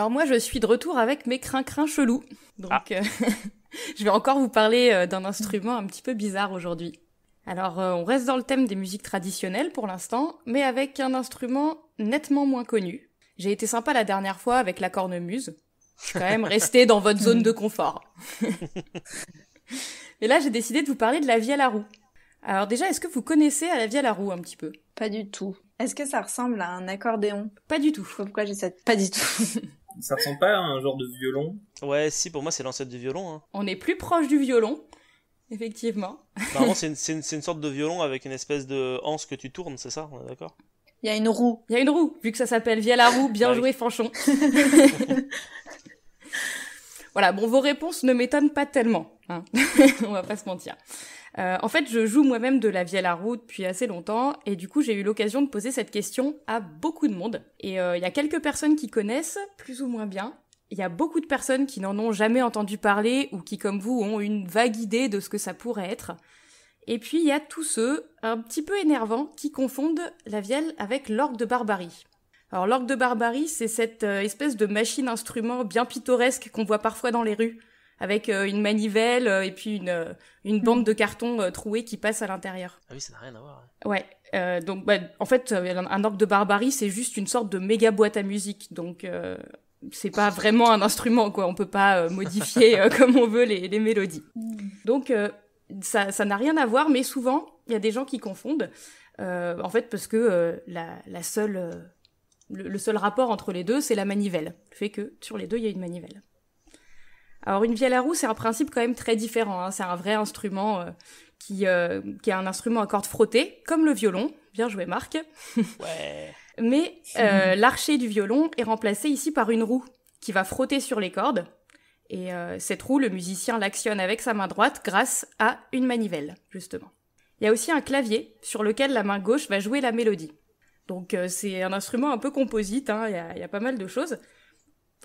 Alors moi, je suis de retour avec mes crin-crin chelous. Donc, ah. euh, je vais encore vous parler euh, d'un instrument un petit peu bizarre aujourd'hui. Alors, euh, on reste dans le thème des musiques traditionnelles pour l'instant, mais avec un instrument nettement moins connu. J'ai été sympa la dernière fois avec la cornemuse. Je suis quand même restée dans votre zone de confort. Et là, j'ai décidé de vous parler de la vielle à roue. Alors déjà, est-ce que vous connaissez à la vielle à roue un petit peu? Pas du tout. Est-ce que ça ressemble à un accordéon? Pas du tout. Pourquoi j'ai cette... Pas du tout. ça ressemble pas à un genre de violon Ouais, si, pour moi, c'est l'ancêtre du violon. Hein. On est plus proche du violon, effectivement. Normalement, c'est une, une, sorte de violon avec une espèce de anse que tu tournes, c'est ça On est d'accord? Il y a une roue. Il y a une roue, vu que ça s'appelle vielle à roue. Bien joué, Fanchon. voilà, bon, vos réponses ne m'étonnent pas tellement. Hein. On va pas se mentir. Euh, en fait, je joue moi-même de la vielle à roue depuis assez longtemps, et du coup, j'ai eu l'occasion de poser cette question à beaucoup de monde. Et euh, il y a quelques personnes qui connaissent, plus ou moins bien. Il y a beaucoup de personnes qui n'en ont jamais entendu parler, ou qui, comme vous, ont une vague idée de ce que ça pourrait être. Et puis, il y a tous ceux, un petit peu énervants, qui confondent la vielle avec l'orgue de barbarie. Alors, l'orgue de barbarie, c'est cette euh, espèce de machine-instrument bien pittoresque qu'on voit parfois dans les rues avec euh, une manivelle euh, et puis une, euh, une bande de carton trouée qui passe à l'intérieur. Ah oui, ça n'a rien à voir. Ouais. Euh, donc, bah, en fait, un orgue de barbarie, c'est juste une sorte de méga boîte à musique. Donc, euh, c'est pas vraiment un instrument, quoi. On peut pas modifier comme on veut les, les mélodies. Mm. Donc, ça, ça n'a rien à voir, mais souvent, il y a des gens qui confondent. en fait, parce que la, la seule, le, le, seul rapport entre les deux, c'est la manivelle. Le fait que sur les deux, il y a une manivelle. Alors une vielle à roue, c'est un principe quand même très différent. Hein. C'est un vrai instrument euh, qui, euh, qui est un instrument à cordes frottées, comme le violon. Bien joué Marc. Ouais. Mais euh, l'archet du violon est remplacé ici par une roue qui va frotter sur les cordes. Et cette roue, le musicien l'actionne avec sa main droite grâce à une manivelle, justement. Il y a aussi un clavier sur lequel la main gauche va jouer la mélodie. Donc c'est un instrument un peu composite, hein. y il y a pas mal de choses.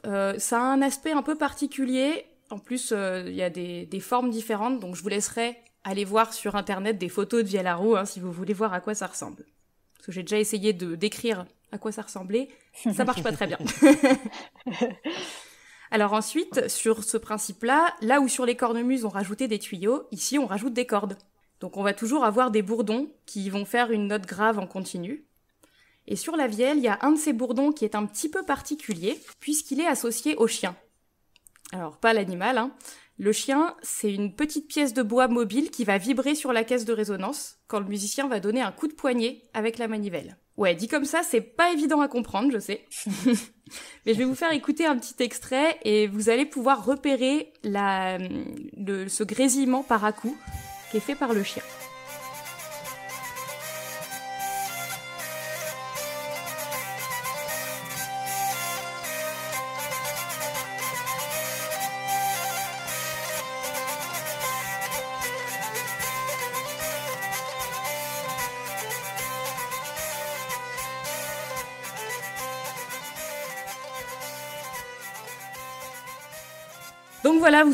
Euh, ça a un aspect un peu particulier. En plus, euh, il y a des, des, formes différentes, donc je vous laisserai aller voir sur internet des photos de Vielle hein, si vous voulez voir à quoi ça ressemble. Parce que j'ai déjà essayé de décrire à quoi ça ressemblait, ça marche pas très bien. Alors ensuite, sur ce principe-là, là où sur les cornemuses on rajoutait des tuyaux, ici on rajoute des cordes. Donc on va toujours avoir des bourdons qui vont faire une note grave en continu. Et sur la vielle, il y a un de ces bourdons qui est un petit peu particulier, puisqu'il est associé au chien. Alors, pas l'animal, hein. Le chien, c'est une petite pièce de bois mobile qui va vibrer sur la caisse de résonance quand le musicien va donner un coup de poignet avec la manivelle. Ouais, dit comme ça, c'est pas évident à comprendre, je sais. Mais je vais vous faire écouter un petit extrait et vous allez pouvoir repérer ce grésillement par à coup qui est fait par le chien.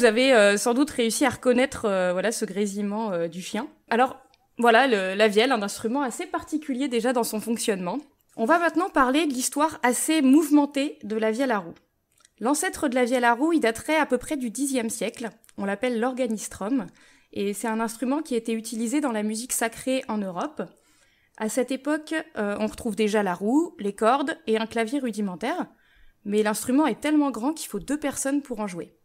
Vous avez euh, sans doute réussi à reconnaître euh, voilà ce grésillement euh, du chien. Alors voilà, la vielle, un instrument assez particulier déjà dans son fonctionnement. On va maintenant parler de l'histoire assez mouvementée de la vielle à roue. L'ancêtre de la vielle à roue, il daterait à peu près du Xe siècle. On l'appelle l'organistrum, et c'est un instrument qui était utilisé dans la musique sacrée en Europe. À cette époque, on retrouve déjà la roue, les cordes et un clavier rudimentaire, mais l'instrument est tellement grand qu'il faut deux personnes pour en jouer.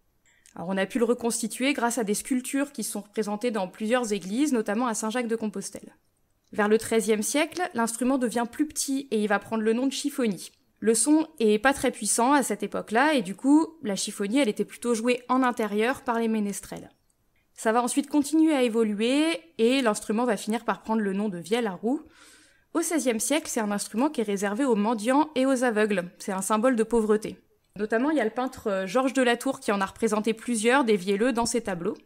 Alors on a pu le reconstituer grâce à des sculptures qui sont représentées dans plusieurs églises, notamment à Saint-Jacques de Compostelle. Vers le XIIIe siècle, l'instrument devient plus petit et il va prendre le nom de chiffonie. Le son est pas très puissant à cette époque-là et du coup, la chiffonie, elle était plutôt jouée en intérieur par les ménestrels. Ça va ensuite continuer à évoluer et l'instrument va finir par prendre le nom de vielle à roue. Au XVIe siècle, c'est un instrument qui est réservé aux mendiants et aux aveugles. C'est un symbole de pauvreté. Notamment, il y a le peintre euh, Georges de Latour qui en a représenté plusieurs des vielleux dans ses tableaux.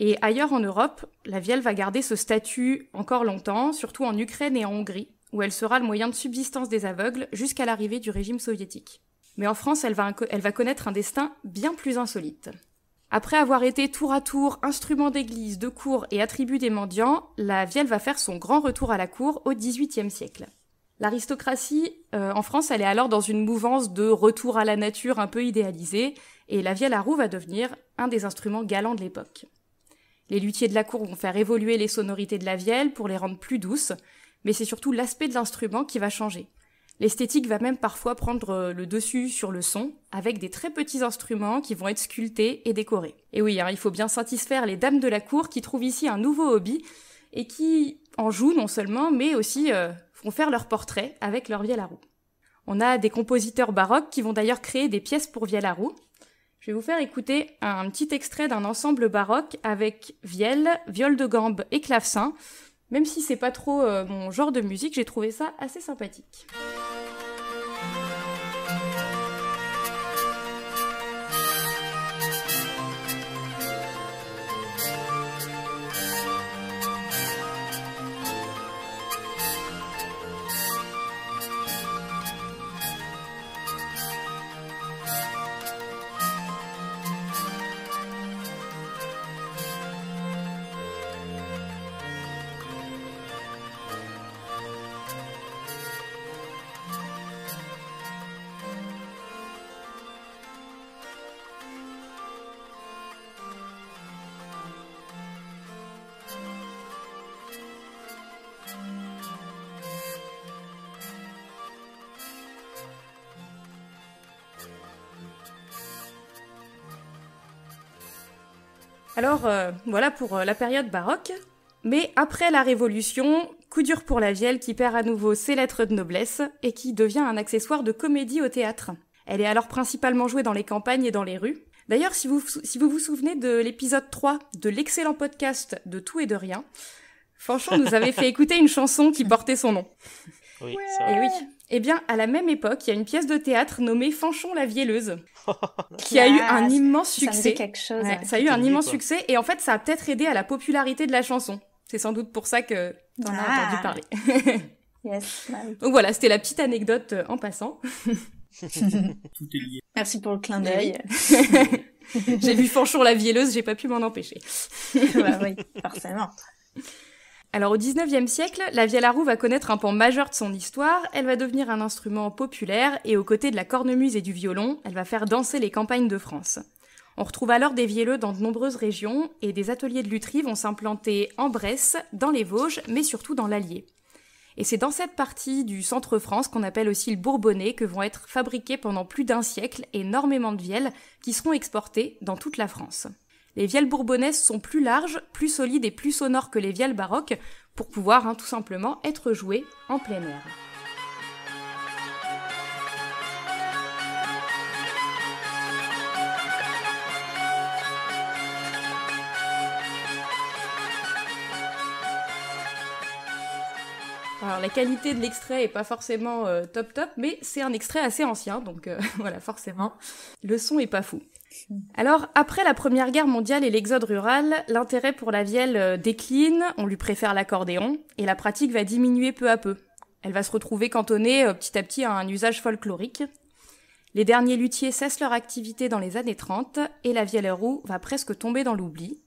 Et ailleurs en Europe, la vielle va garder ce statut encore longtemps, surtout en Ukraine et en Hongrie, où elle sera le moyen de subsistance des aveugles jusqu'à l'arrivée du régime soviétique. Mais en France, elle va, elle va connaître un destin bien plus insolite. Après avoir été tour à tour instrument d'église, de cour et attribut des mendiants, la vielle va faire son grand retour à la cour au XVIIIe siècle. L'aristocratie euh, en France, elle est alors dans une mouvance de retour à la nature un peu idéalisée, et la vielle à roue va devenir un des instruments galants de l'époque. Les luthiers de la cour vont faire évoluer les sonorités de la vielle pour les rendre plus douces, mais c'est surtout l'aspect de l'instrument qui va changer. L'esthétique va même parfois prendre euh, le dessus sur le son, avec des très petits instruments qui vont être sculptés et décorés. Et oui, hein, il faut bien satisfaire les dames de la cour qui trouvent ici un nouveau hobby, et qui en jouent non seulement, mais aussi euh, vont faire leur portrait avec leur vielle à roue. On a des compositeurs baroques qui vont d'ailleurs créer des pièces pour vielle à roue. Je vais vous faire écouter un petit extrait d'un ensemble baroque avec vielle, viol de gambe et clavecin. Même si c'est pas trop euh, mon genre de musique, j'ai trouvé ça assez sympathique. Alors euh, voilà pour euh, la période baroque. Mais après la Révolution, coup dur pour la vielle qui perd à nouveau ses lettres de noblesse et qui devient un accessoire de comédie au théâtre. Elle est alors principalement jouée dans les campagnes et dans les rues. D'ailleurs, si vous, si vous vous souvenez de l'épisode 3 de l'excellent podcast de Tout et de Rien, Fanchon nous avait fait écouter une chanson qui portait son nom. Oui, Et vrai. oui. Eh bien, à la même époque, il y a une pièce de théâtre nommée Fanchon la Vielleuse, qui a eu Ah, un immense Ça succès. quelque chose. Ouais, ça a eu un immense quoi. succès et en fait ça a peut-être aidé à la popularité de la chanson. C'est sans doute pour ça que t'en as Ah. entendu parler. Yes. bah. Donc voilà, c'était la petite anecdote euh, en passant. Tout est lié. Merci pour le clin d'œil. J'ai vu Fanchon la Vielleuse, j'ai pas pu m'en empêcher. bah oui, forcément. Alors au 19e siècle, la vielle à roue va connaître un pan majeur de son histoire, elle va devenir un instrument populaire et aux côtés de la cornemuse et du violon, elle va faire danser les campagnes de France. On retrouve alors des vielleux dans de nombreuses régions et des ateliers de lutherie vont s'implanter en Bresse, dans les Vosges, mais surtout dans l'Allier. Et c'est dans cette partie du centre France qu'on appelle aussi le Bourbonnais que vont être fabriquées pendant plus d'un siècle énormément de vielles qui seront exportées dans toute la France. Les vielles bourbonnaises sont plus larges, plus solides et plus sonores que les vielles baroques pour pouvoir hein, tout simplement être jouées en plein air. Alors la qualité de l'extrait est pas forcément euh, top top, mais c'est un extrait assez ancien, donc euh, voilà forcément le son est pas fou. Alors après la Première Guerre mondiale et l'exode rural, l'intérêt pour la vielle euh, décline, on lui préfère l'accordéon et la pratique va diminuer peu à peu. Elle va se retrouver cantonnée euh, petit à petit à un usage folklorique. Les derniers luthiers cessent leur activité dans les années 30 et la vielle roue va presque tomber dans l'oubli.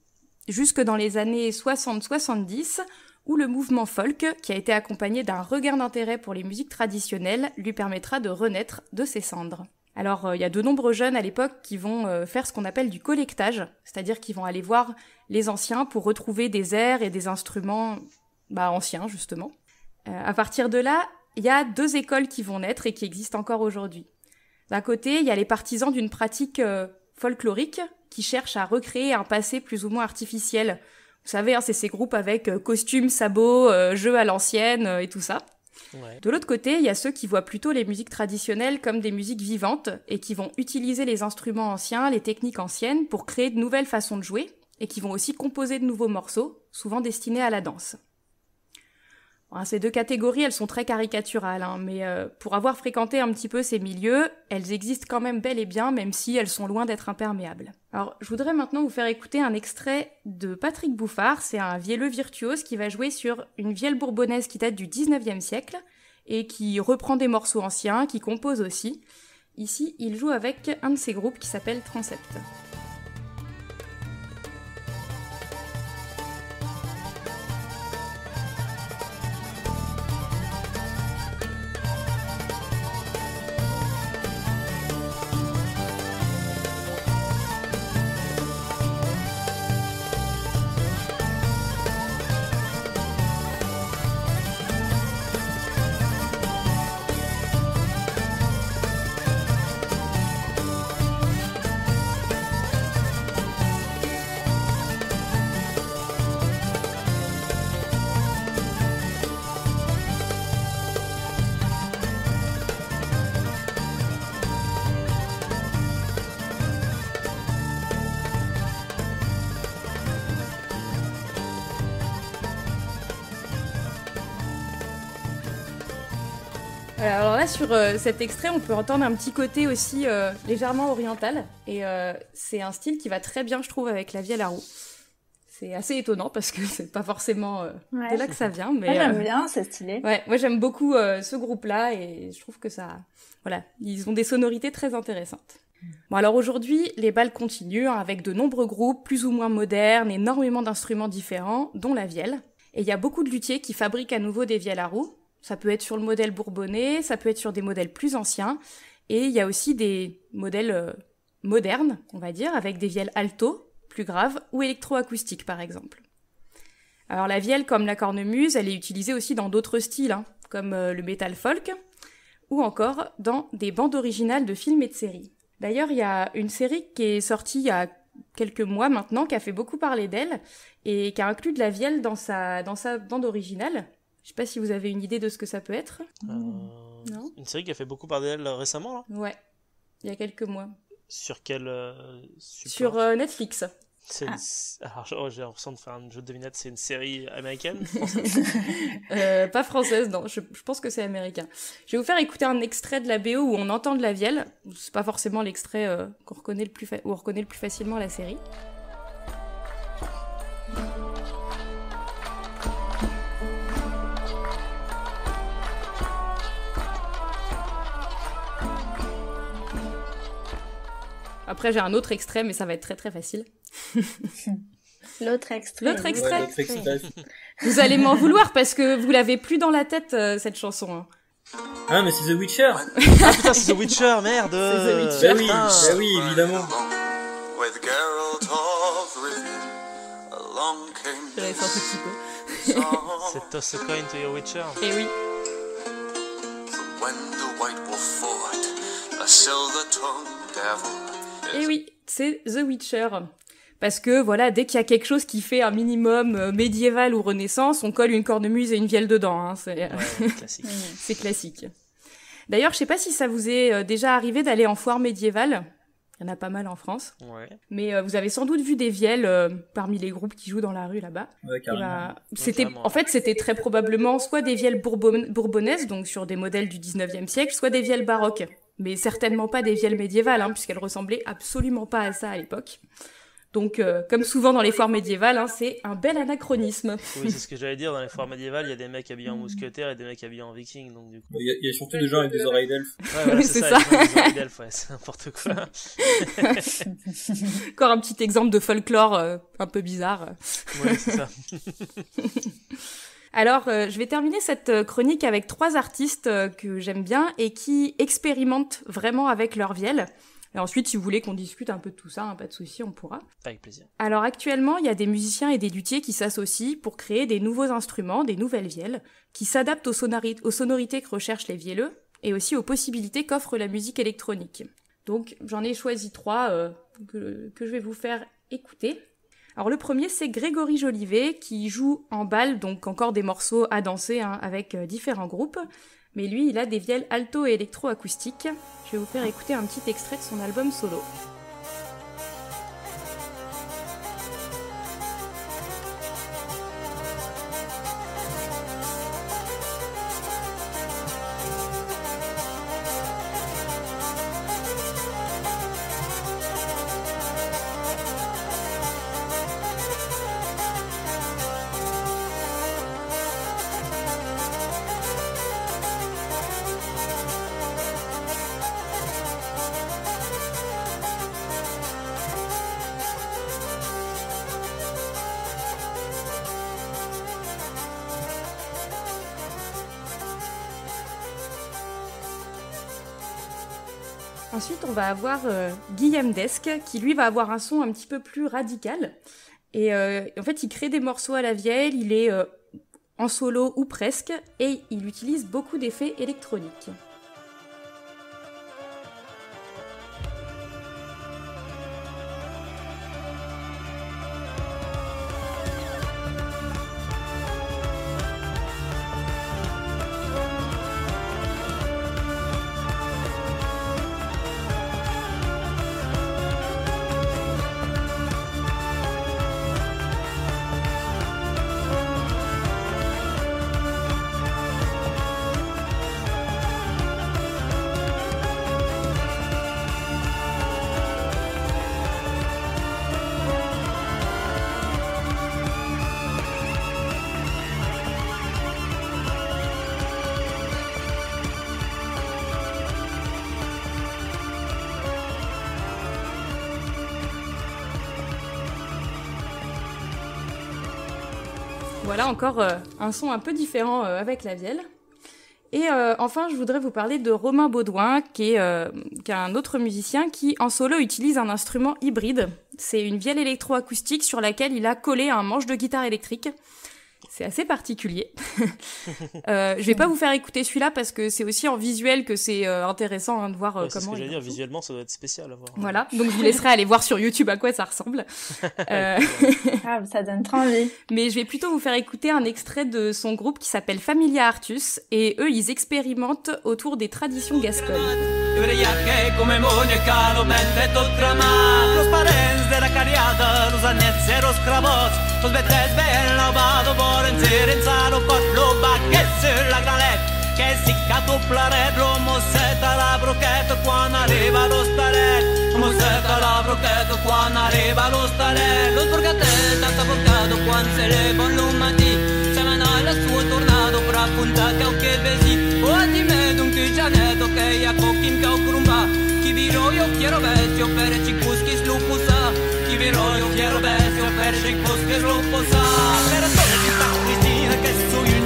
Jusque dans les années 60-70, où le mouvement folk, qui a été accompagné d'un regain d'intérêt pour les musiques traditionnelles, lui permettra de renaître de ses cendres. Alors, euh, il y a de nombreux jeunes à l'époque qui vont euh, faire ce qu'on appelle du collectage, c'est-à-dire qu'ils vont aller voir les anciens pour retrouver des airs et des instruments bah, anciens, justement. Euh, à partir de là, il y a deux écoles qui vont naître et qui existent encore aujourd'hui. D'un côté, il y a les partisans d'une pratique folklorique qui cherchent à recréer un passé plus ou moins artificiel. Vous savez, hein, c'est ces groupes avec costumes, sabots, jeux à l'ancienne et tout ça. De l'autre côté, il y a ceux qui voient plutôt les musiques traditionnelles comme des musiques vivantes et qui vont utiliser les instruments anciens, les techniques anciennes pour créer de nouvelles façons de jouer et qui vont aussi composer de nouveaux morceaux, souvent destinés à la danse. Bon, ces deux catégories, elles sont très caricaturales, hein, mais euh, pour avoir fréquenté un petit peu ces milieux, elles existent quand même bel et bien, même si elles sont loin d'être imperméables. Alors, je voudrais maintenant vous faire écouter un extrait de Patrick Bouffard, c'est un vielleux virtuose qui va jouer sur une vielle bourbonnaise qui date du 19e siècle, et qui reprend des morceaux anciens, qui compose aussi. Ici, il joue avec un de ses groupes qui s'appelle Transept. Voilà, alors là, sur euh, cet extrait, on peut entendre un petit côté aussi euh, légèrement oriental. Et euh, c'est un style qui va très bien, je trouve, avec la vielle à roue. C'est assez étonnant parce que c'est pas forcément euh, Ouais. de là que ça vient. Mais, Moi, j'aime euh, bien, c'est stylé. Ouais, moi j'aime beaucoup euh, ce groupe-là et je trouve que ça, voilà, ils ont des sonorités très intéressantes. Bon alors aujourd'hui, les balles continuent hein, avec de nombreux groupes plus ou moins modernes, énormément d'instruments différents, dont la vielle. Et il y a beaucoup de luthiers qui fabriquent à nouveau des vielles à roue. Ça peut être sur le modèle bourbonnais, ça peut être sur des modèles plus anciens, et il y a aussi des modèles euh, modernes, on va dire, avec des vielles alto, plus graves, ou électroacoustiques par exemple. Alors la vielle, comme la cornemuse, elle est utilisée aussi dans d'autres styles, hein, comme euh, le metal folk, ou encore dans des bandes originales de films et de séries. D'ailleurs, il y a une série qui est sortie il y a quelques mois maintenant, qui a fait beaucoup parler d'elle, et qui a inclus de la vielle dans sa, dans sa bande originale. Je sais pas si vous avez une idée de ce que ça peut être. Euh, Non. Une série qui a fait beaucoup parler d'elle récemment, là? Ouais, il y a quelques mois. Sur quel euh, Sur euh, Netflix. C'est une- Ah. Alors, j'ai- oh, j'ai l'impression de faire un jeu de devinette, c'est une série américaine? Française Euh, pas française, non, je, je pense que c'est américain. Je vais vous faire écouter un extrait de la BO où on entend de la vielle. C'est pas forcément l'extrait euh, qu'on reconnaît le plus fa- où on reconnaît le plus facilement la série. Après, j'ai un autre extrait, mais ça va être très très facile. L'autre extrait. L'autre extrait. Ouais, extrait. Vous allez m'en vouloir parce que vous l'avez plus dans la tête, euh, cette chanson. hein. Ah, mais c'est The Witcher Ah putain, c'est The Witcher, merde C'est The Witcher. Bah oui, bah oui, évidemment. Je l'avais tout petit peu. C'est Toss a Coin to Your Witcher. Et oui. When the White Wolf fought a silver-tongued devil. Et oui, c'est The Witcher. Parce que voilà, dès qu'il y a quelque chose qui fait un minimum euh, médiéval ou renaissance, on colle une cornemuse et une vielle dedans. Hein, c'est Ouais, classique. c'est classique. D'ailleurs, je sais pas si ça vous est euh, déjà arrivé d'aller en foire médiévale. Il y en a pas mal en France. Ouais. Mais euh, vous avez sans doute vu des vielles euh, parmi les groupes qui jouent dans la rue là-bas. Ouais, Eh ben, c'était, en fait, c'était très probablement soit des vielles bourbon- bourbonnaises, donc sur des modèles du 19e siècle, soit des vielles baroques. Mais certainement pas des vielles médiévales, hein, puisqu'elles ressemblaient absolument pas à ça à l'époque. Donc, euh, comme souvent dans les foires médiévales, hein, c'est un bel anachronisme. Oui, c'est ce que j'allais dire. Dans les foires médiévales, il y a des mecs habillés en mousquetaire et des mecs habillés en viking. Donc, du coup. Il y, a, il y a surtout des gens avec des oreilles d'elfe. Ouais, voilà, c'est ça. ça. des elfes, ouais, c'est n'importe quoi. Encore un petit exemple de folklore euh, un peu bizarre. Ouais, c'est ça. Alors, euh, je vais terminer cette euh, chronique avec trois artistes euh, que j'aime bien et qui expérimentent vraiment avec leur vielle. Et ensuite, si vous voulez qu'on discute un peu de tout ça, hein, pas de souci, on pourra. Avec plaisir. Alors actuellement, il y a des musiciens et des luthiers qui s'associent pour créer des nouveaux instruments, des nouvelles vielles, qui s'adaptent aux, sonori- aux sonorités que recherchent les vielleux et aussi aux possibilités qu'offre la musique électronique. Donc j'en ai choisi trois euh, que, que je vais vous faire écouter. Alors le premier c'est Grégory Jolivet qui joue en balle, donc encore des morceaux à danser hein, avec euh, différents groupes. Mais lui, il a des vielles alto et électro-acoustiques. Je vais vous faire écouter un petit extrait de son album solo. Ensuite, on va avoir euh, Guillaume Desque, qui lui va avoir un son un petit peu plus radical. Et euh, en fait, il crée des morceaux à la vielle, il est euh, en solo ou presque, et il utilise beaucoup d'effets électroniques. Voilà encore euh, un son un peu différent euh, avec la vielle. Et euh, enfin, je voudrais vous parler de Romain Baudouin, qui est, qui est un autre musicien qui, en solo, utilise un instrument hybride. C'est une vielle électroacoustique sur laquelle il a collé un manche de guitare électrique. C'est assez particulier. euh, je vais pas vous faire écouter celui-là parce que c'est aussi en visuel que c'est euh, intéressant hein, de voir euh, Ouais, c'est ce comment. que j'allais dire, visuellement ça doit être spécial à voir. Voilà, donc je vous laisserai aller voir sur YouTube à quoi ça ressemble. Euh, Ah, ça donne trop envie. mais je vais plutôt vous faire écouter un extrait de son groupe qui s'appelle Familia Artus et eux ils expérimentent autour des traditions gasconnes. Evreiake come monica lo mente d'oltramar Los parents della cariata, los anezzi e los cravots Los betes ben lavado, voren zerenza lo pot Lo bacchesse la gralet, che si caduplaret Lo mossetta la brochetto, quando arriva lo staret Lo mossetta la brochetto, quando arriva lo staret Lo sburgatello, tanto avvocato, quando se leva un matì. La sua tornado, per punta che ho che vesi O a di me d'un che gianetto che ia química o curumbá Que virou eu quiero ver se oferece cusquis lupusa Que virou eu quiero ver se oferece cusquis lupusa Pero todo está Cristina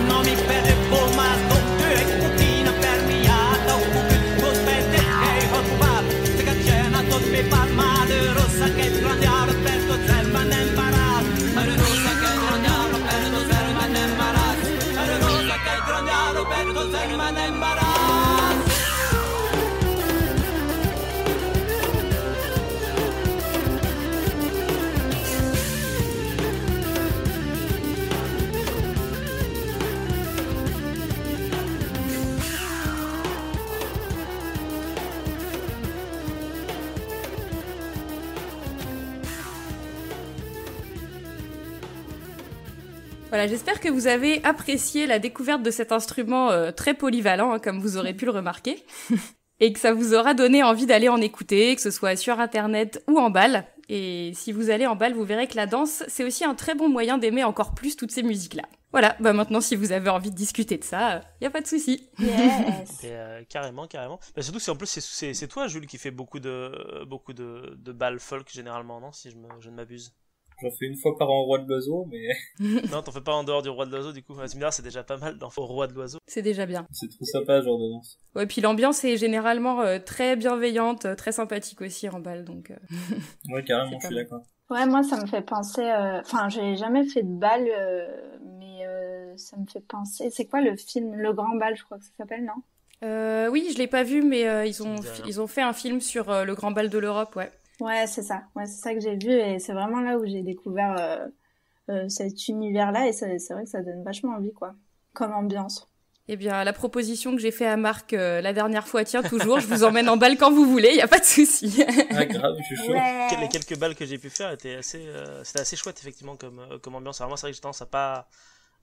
Voilà, j'espère que vous avez apprécié la découverte de cet instrument euh, très polyvalent, hein, comme vous aurez pu le remarquer, et que ça vous aura donné envie d'aller en écouter, que ce soit sur internet ou en balle. Et si vous allez en balle, vous verrez que la danse, c'est aussi un très bon moyen d'aimer encore plus toutes ces musiques-là. Voilà, bah maintenant si vous avez envie de discuter de ça, euh, y a pas de souci. Yes. Et, euh, carrément, carrément. Mais surtout, c'est en plus, c'est- toi, Jules, qui fait beaucoup de beaucoup de, de balles folk généralement, non Si je, me, je ne m'abuse. J'en fais une fois par an au roi de l'oiseau, mais non, t'en fais pas en dehors du roi de l'oiseau, du coup. Diras, c'est déjà pas mal d'en faire au roi de l'oiseau. C'est déjà bien. c'est trop sympa genre de danse. Ouais, puis l'ambiance est généralement euh, très bienveillante, euh, très sympathique aussi en balle, donc... euh, Ouais, carrément, je suis d'accord. Ouais, moi, ça me fait penser. euh, Enfin, j'ai jamais fait de bal, euh, mais euh, ça me fait penser. C'est quoi le film Le Grand Bal, je crois que ça s'appelle, non? Euh, oui, je l'ai pas vu, mais euh, ils, ont, ils ont fait un film sur euh, le Grand Bal de l'Europe, ouais. Ouais, c'est ça. Ouais, c'est ça que j'ai vu et c'est vraiment là où j'ai découvert euh, euh, cet univers-là et c'est vrai que ça donne vachement envie, quoi, comme ambiance. Eh bien, la proposition que j'ai fait à Marc euh, la dernière fois tient toujours. Je vous emmène en balle quand vous voulez, y a pas de souci. Ah, grave, je suis chaud. Les quelques balles que j'ai pu faire étaient assez, euh, c'était assez chouette effectivement comme, euh, comme ambiance. Alors moi c'est vrai que j'ai tendance à pas,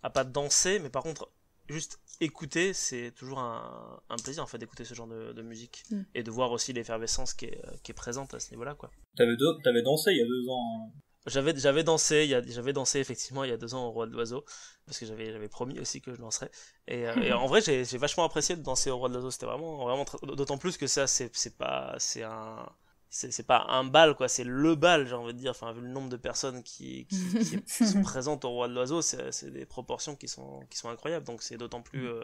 à pas danser, mais par contre juste écouter, c'est toujours un, un plaisir en fait d'écouter ce genre de, de musique Mm. et de voir aussi l'effervescence qui est, qui est présente à ce niveau-là quoi. T'avais, t'avais dansé il y a deux ans. hein. J'avais, j'avais dansé, il y a, j'avais dansé effectivement il y a deux ans au Roi de l'Oiseau, parce que j'avais, j'avais promis aussi que je danserais. Et, euh, et en vrai, j'ai, j'ai vachement apprécié de danser au Roi de l'Oiseau. C'était vraiment, vraiment, d'autant plus que ça, c'est, c'est pas, c'est un, c'est, pas un bal quoi, c'est le bal, j'ai envie de dire. Enfin, vu le nombre de personnes qui, qui, qui sont présentes au Roi de l'Oiseau, c'est, des proportions qui sont, qui sont incroyables. Donc c'est d'autant plus, euh,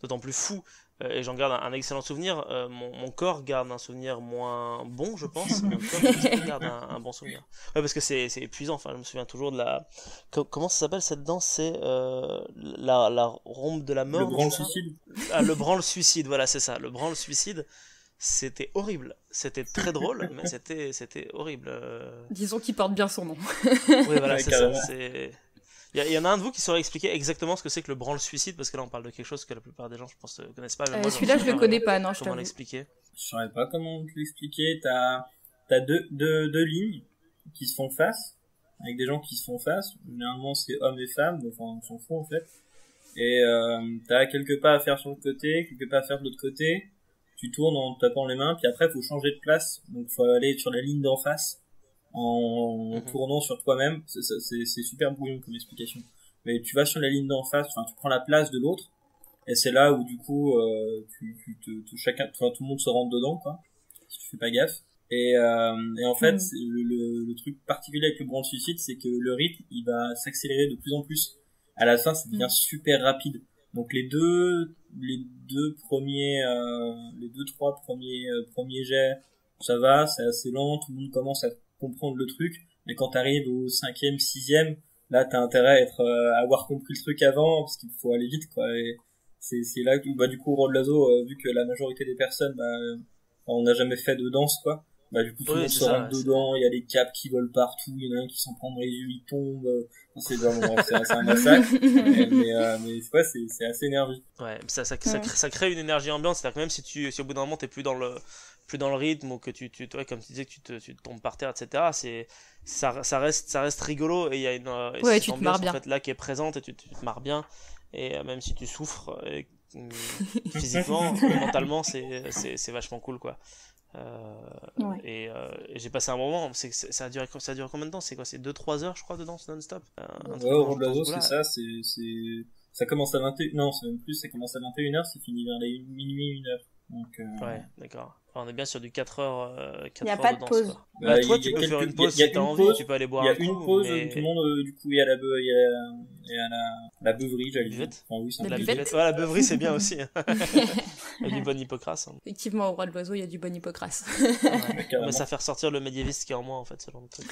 d'autant plus fou. Euh, et j'en garde un, un excellent souvenir. Euh, mon, mon corps garde un souvenir moins bon, je pense. Mon corps garde un, un bon souvenir. Ouais, parce que c'est épuisant. Enfin, je me souviens toujours de la. Co- comment ça s'appelle cette danse? C'est euh, la, la rompe de la mort. Le crois. suicide. Ah, le branle suicide. Voilà, c'est ça. Le branle suicide. C'était horrible. C'était très drôle, mais c'était c'était horrible. Euh, Disons qu'il porte bien son nom. Oui, voilà, Ouais, c'est ça. C'est. Il y, a- il y en a un de vous qui saurait expliquer exactement ce que c'est que le branle suicide, parce que là on parle de quelque chose que la plupart des gens, je pense, ne connaissent pas. Euh, Celui-là, sais je le pas connais pas, non, je Comment l'expliquer Je saurais pas comment te l'expliquer. T'as, t'as deux, deux, deux lignes qui se font face, avec des gens qui se font face. Généralement, c'est hommes et femmes, enfin, on s'en fout, en fait. Et, euh, t'as quelques pas à faire sur le côté, quelques pas à faire de l'autre côté. Tu tournes en tapant les mains, puis après, faut changer de place. Donc, faut aller sur la ligne d'en face, en Mhm. tournant sur toi-même. C'est, c'est, c'est super brouillon comme explication. Mais tu vas sur la ligne d'en face, enfin, tu prends la place de l'autre. Et c'est là où du coup, euh, tu, tu, te, te- chacun, enfin, tout le monde se rentre dedans, quoi. Si tu fais pas gaffe. Et, euh, et en fait, c'est le, le, le truc particulier avec le branle suicide, c'est que le rythme, il va s'accélérer de plus en plus à la fin, ça devient super rapide. Donc les deux, les deux premiers, euh, les deux trois premiers euh, premiers jets, ça va, c'est assez lent, tout le monde commence à comprendre le truc. Mais quand t'arrives au cinquième, sixième, là t'as intérêt à être, euh, avoir compris le truc avant, parce qu'il faut aller vite, quoi. Et c'est c'est là que bah du coup Rod Lazo, euh, vu que la majorité des personnes, bah, on n'a jamais fait de danse, quoi. Bah du coup tout le monde se rentre ouais, dedans, il y a des caps qui volent partout, il y en a un qui s'en prend dans les yeux, il tombe. c'est vraiment c'est c'est un massacre. mais mais, euh, mais ouais, c'est c'est assez énergie. Ouais, ça, ça, ça, crée, ça crée une énergie ambiante, c'est-à-dire que même si tu, si au bout d'un moment t'es plus dans le, plus dans le rythme ou que tu, tu, ouais, comme tu disais que tu te, tu te tombes par terre, etc. C'est, ça, ça reste, ça reste rigolo et il y a une, euh, Ouais, tu ambiance, marres bien. En fait, là qui est présente et tu, tu te marres bien et euh, même si tu souffres et, euh, physiquement, mentalement, c'est, c'est, c'est vachement cool quoi. Ouais. Et, euh, et j'ai passé un moment, c'est, ça a duré, ça a duré combien de temps? C'est quoi? C'est 2-3 heures, je crois, de danse non-stop? Euh, Ouais, au goût-là. c'est ça, c'est, c'est, ça commence à 21, non, c'est même plus, ça commence à 21h, c'est fini vers les minuit, 1h. Donc, euh, Ouais, d'accord. On est bien sur du 4 heures, euh, 4 Y a heures pas de de danse, pause. bah, Bah, il toi, tu peux quelques- faire une il y a- pause il y a si t'as une envie, pause, tu peux aller boire Il y a un coup. une pause, mais... tout le monde, euh, du coup, il y a la, beu- il y a, il y a la, la beuverie, j'allais dire. Buvette Enfin, oui, c'est La un buvette. Ouais, la beuverie, c'est bien aussi. Il y a du bon hippocrate. hein. Effectivement, au roi de l'oiseau, il y a du bon hippocrate. mais carrément. Mais ça fait ressortir le médiéviste qui est en moi, en fait, ce genre de truc.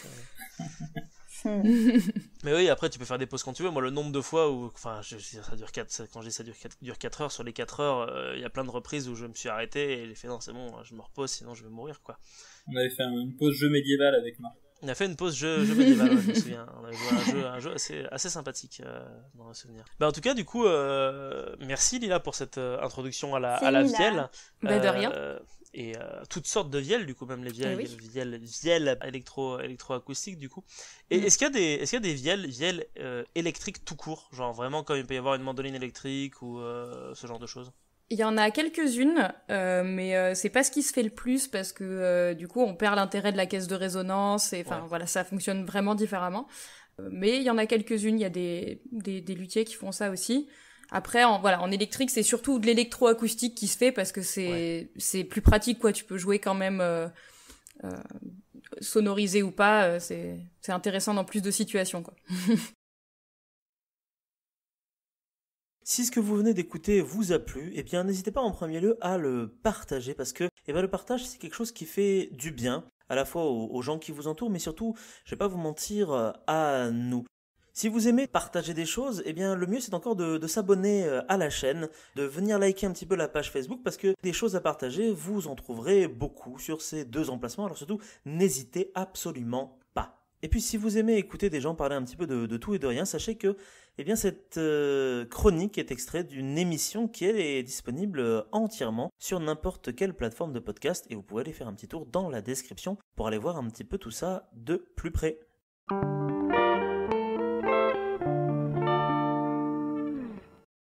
euh. Hmm. Mais oui, après, tu peux faire des pauses quand tu veux. Moi, le nombre de fois où. Enfin, je, je- ça dure 4, quand je dis ça dure 4, dure 4 heures, sur les 4 heures, euh, il y a plein de reprises où je me suis arrêté et j'ai fait non, c'est bon, je me repose, sinon je vais mourir, quoi. On avait fait un- une pause jeu médiéval avec Marc. On a fait une pause jeu, jeu médiéval, ouais, je me souviens. On avait joué à un jeu, un jeu assez, assez sympathique euh, dans le souvenir. Bah, en tout cas, du coup, euh, merci Lila pour cette euh, introduction à la, à la vielle. Bah, de Euh, rien. Et euh, toutes sortes de vielles, du coup, même les vielles, oui. vielles, vielles électro, électroacoustiques, du coup. Et Mm. est-ce qu'il y a des, est-ce qu'il y a des vielles, vielles euh, électriques tout court, genre vraiment comme il peut y avoir une mandoline électrique ou euh, ce genre de choses? Il y en a quelques-unes, mais c'est pas ce qui se fait le plus parce que du coup on perd l'intérêt de la caisse de résonance et enfin Ouais. voilà ça fonctionne vraiment différemment. Mais il y en a quelques-unes, il y a des, des, des luthiers qui font ça aussi. Après en voilà en électrique c'est surtout de l'électroacoustique qui se fait parce que c'est c'est plus pratique quoi. Tu peux jouer quand même euh, euh, sonorisé ou pas, euh, c'est c'est intéressant dans plus de situations quoi. Si ce que vous venez d'écouter vous a plu, eh bien n'hésitez pas en premier lieu à le partager parce que eh ben, le partage c'est quelque chose qui fait du bien à la fois aux, gens qui vous entourent mais surtout, je vais pas vous mentir, à nous. Si vous aimez partager des choses, eh bien le mieux c'est encore de, s'abonner euh, à la chaîne, de venir liker un petit peu la page Facebook parce que des choses à partager, vous en trouverez beaucoup sur ces deux emplacements. Alors surtout, n'hésitez absolument pas. Et puis si vous aimez écouter des gens parler un petit peu de, tout et de rien, sachez que eh bien, cette euh, chronique est extraite d'une émission qui est disponible euh, entièrement sur n'importe quelle plateforme de podcast et vous pouvez aller faire un petit tour dans la description pour aller voir un petit peu tout ça de plus près.